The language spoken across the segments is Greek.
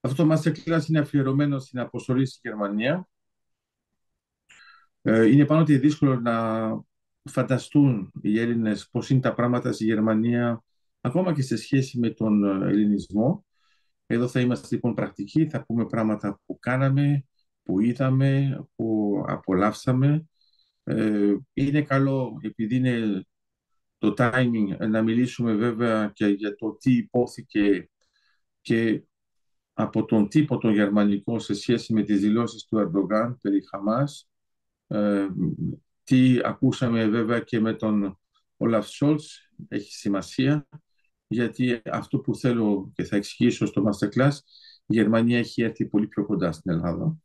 Αυτό το masterclass είναι αφιερωμένο στην αποστολή στη Γερμανία. Ε, είναι πάνω ότι δύσκολο να φανταστούν οι Έλληνες πώς είναι τα πράγματα στη Γερμανία, ακόμα και σε σχέση με τον ελληνισμό. Εδώ θα είμαστε λοιπόν πρακτικοί, θα πούμε πράγματα που κάναμε, που είδαμε, που απολαύσαμε. Ε, είναι καλό, επειδή είναι το timing, να μιλήσουμε βέβαια και για το τι υπόθηκε και από τον τύπο τον γερμανικό σε σχέση με τις δηλώσεις του Ερντογάν περί Χαμάς. Ε, τι ακούσαμε βέβαια και με τον Όλαφ Σόλτς έχει σημασία γιατί αυτό που θέλω και θα εξηγήσω στο Masterclass η Γερμανία έχει έρθει πολύ πιο κοντά στην Ελλάδα.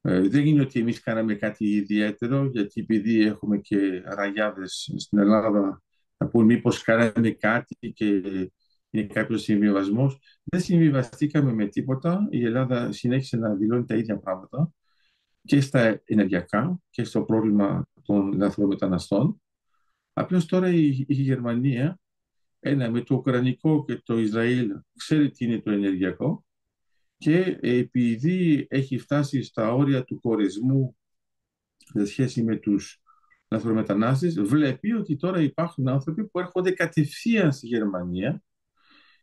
Ε, δεν είναι ότι εμείς κάναμε κάτι ιδιαίτερο γιατί επειδή έχουμε και ραγιάδες στην Ελλάδα θα πούμε μήπως κάναμε κάτι και είναι κάποιος συμβιβασμός. Δεν συμβιβαστήκαμε με τίποτα. Η Ελλάδα συνέχισε να δηλώνει τα ίδια πράγματα και στα ενεργειακά και στο πρόβλημα των λαθρομεταναστών. Απλώς τώρα η, η Γερμανία, ένα με το Ουκρανικό και το Ισραήλ, ξέρει τι είναι το ενεργειακό και επειδή έχει φτάσει στα όρια του κορεσμού σε σχέση με τους λαθρομετανάστες, βλέπει ότι τώρα υπάρχουν άνθρωποι που έρχονται κατευθείαν στη Γερμανία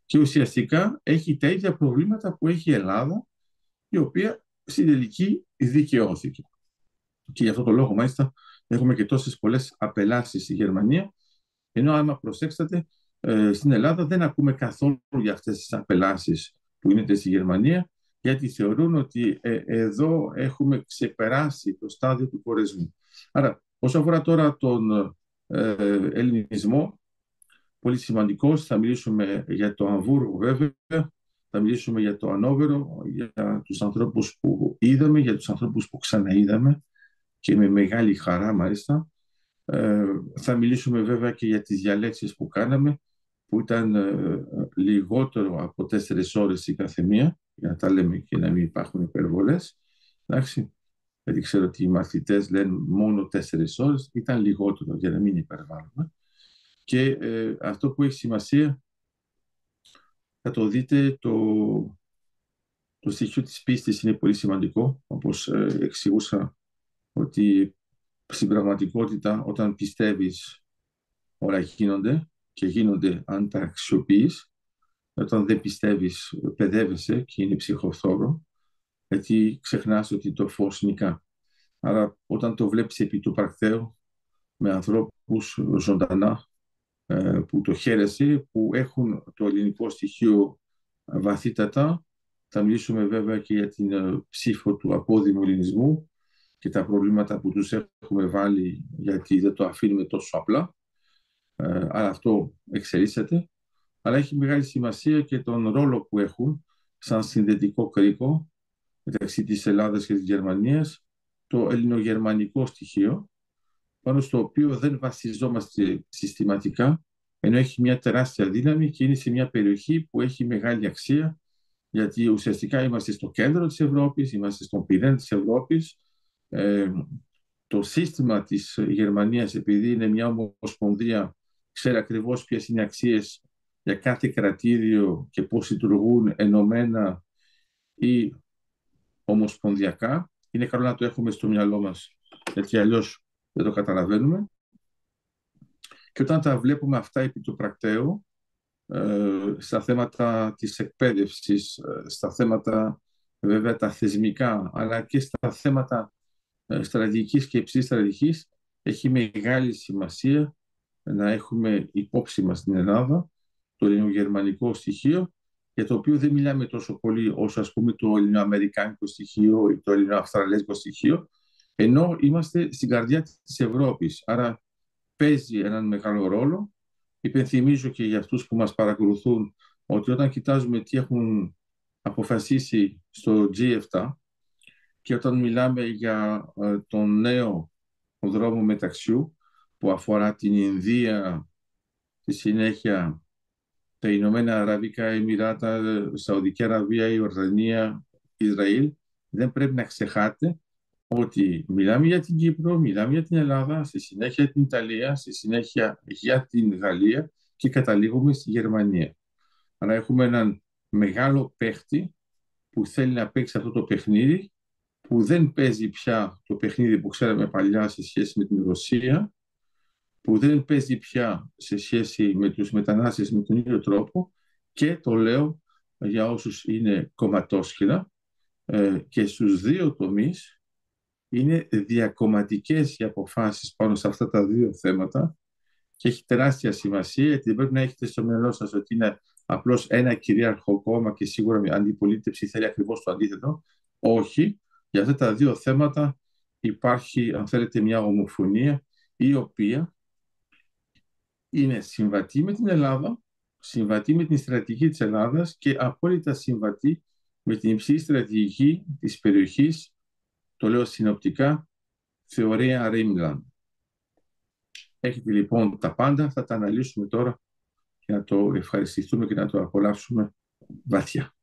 και ουσιαστικά έχει τα ίδια προβλήματα που έχει η Ελλάδα, η οποία στην τελική δικαιώθηκε. Και για αυτό το λόγο, μάλιστα, έχουμε και τόσες πολλές απελάσεις στη Γερμανία, ενώ άμα προσέξατε, ε, στην Ελλάδα δεν ακούμε καθόλου για αυτές τις απελάσεις που γίνεται στη Γερμανία, γιατί θεωρούν ότι ε, εδώ έχουμε ξεπεράσει το στάδιο του κορεσμού. Άρα, όσο αφορά τώρα τον ε, ελληνισμό, πολύ σημαντικός. Θα μιλήσουμε για το Αμβούργο βέβαια, θα μιλήσουμε για το Ανόβερο, για τους ανθρώπους που είδαμε, για τους ανθρώπους που ξαναείδαμε και με μεγάλη χαρά μάλιστα. Ε, θα μιλήσουμε βέβαια και για τις διαλέξεις που κάναμε, που ήταν ε, λιγότερο από τέσσερις ώρες η καθεμία, για να τα λέμε και να μην υπάρχουν υπερβολές. Εντάξει, γιατί ξέρω ότι οι μαθητές λένε μόνο τέσσερις ώρες, ήταν λιγότερο για να μην υπερβάλλουμε. Και ε, αυτό που έχει σημασία, θα το δείτε, το, το στοιχείο της πίστης είναι πολύ σημαντικό, όπως ε, εξηγούσα ότι στην πραγματικότητα όταν πιστεύεις όλα γίνονται και γίνονται αν τα αξιοποιείς, όταν δεν πιστεύεις παιδεύεσαι και είναι ψυχοθόρο, γιατί ξεχνάς ότι το φως νικά. Άρα όταν το βλέπεις επί του πρακτέου με ανθρώπους ζωντανά ε, που το χαίρεσε, που έχουν το ελληνικό στοιχείο βαθύτατα. Θα μιλήσουμε βέβαια και για την ε, ψήφο του απόδημου ελληνισμού και τα προβλήματα που τους έχουμε βάλει γιατί δεν το αφήνουμε τόσο απλά. Ε, αλλά αυτό εξελίσσεται. Αλλά έχει μεγάλη σημασία και τον ρόλο που έχουν σαν συνδετικό κρίκο μεταξύ της Ελλάδας και της Γερμανίας το ελληνογερμανικό στοιχείο πάνω στο οποίο δεν βασιζόμαστε συστηματικά, ενώ έχει μια τεράστια δύναμη και είναι σε μια περιοχή που έχει μεγάλη αξία, γιατί ουσιαστικά είμαστε στο κέντρο της Ευρώπης, είμαστε στον πυρήνα της Ευρώπης. Ε, το σύστημα της Γερμανίας, επειδή είναι μια ομοσπονδία, ξέρει ακριβώς ποιες είναι οι αξίες για κάθε κρατήδιο και πώς λειτουργούν ενωμένα ή ομοσπονδιακά. Είναι καλό να το έχουμε στο μυαλό μας, γιατί αλλιώς δεν το καταλαβαίνουμε. Και όταν τα βλέπουμε αυτά επί του πρακτέου, ε, στα θέματα της εκπαίδευσης, ε, στα θέματα βέβαια τα θεσμικά, αλλά και στα θέματα ε, στρατηγικής και υψής στρατηγικής, έχει μεγάλη σημασία να έχουμε υπόψη μας στην Ελλάδα το ελληνογερμανικό στοιχείο, για το οποίο δεν μιλάμε τόσο πολύ όσο ας πούμε το ελληνοαμερικάνικο στοιχείο ή το ελληνοαυστραλέζικο στοιχείο, ενώ είμαστε στην καρδιά της Ευρώπης. Άρα παίζει έναν μεγάλο ρόλο. Υπενθυμίζω και για αυτούς που μας παρακολουθούν ότι όταν κοιτάζουμε τι έχουν αποφασίσει στο G7 και όταν μιλάμε για ε, τον νέο δρόμο μεταξιού που αφορά την Ινδία, στη συνέχεια τα Ηνωμένα Αραβικά Εμμυράτα, Σαουδική Αραβία, Ιορδανία, Ισραήλ, δεν πρέπει να ξεχάτε ότι μιλάμε για την Κύπρο, μιλάμε για την Ελλάδα, στη συνέχεια την Ιταλία, στη συνέχεια για την Γαλλία και καταλήγουμε στη Γερμανία. Άρα έχουμε έναν μεγάλο παίχτη που θέλει να παίξει αυτό το παιχνίδι, που δεν παίζει πια το παιχνίδι που ξέραμε παλιά σε σχέση με την Ρωσία, που δεν παίζει πια σε σχέση με τους μετανάστες με τον ίδιο τρόπο και το λέω για όσους είναι κομματόσχυλα ε, και στους δύο τομείς είναι διακομματικές οι αποφάσεις πάνω σε αυτά τα δύο θέματα και έχει τεράστια σημασία γιατί δεν πρέπει να έχετε στο μυαλό σας ότι είναι απλώς ένα κυρίαρχο κόμμα και σίγουρα η αντιπολίτευση θέλει ακριβώς το αντίθετο. Όχι, για αυτά τα δύο θέματα υπάρχει, αν θέλετε, μια ομοφωνία η οποία είναι συμβατή με την Ελλάδα, συμβατή με την στρατηγική της Ελλάδας και απόλυτα συμβατή με την υψηλή στρατηγική της περιοχής, το λέω συνοπτικά, θεωρία Ρίμιλαν. Έχετε λοιπόν τα πάντα, θα τα αναλύσουμε τώρα και να το ευχαριστηθούμε και να το απολαύσουμε βαθιά.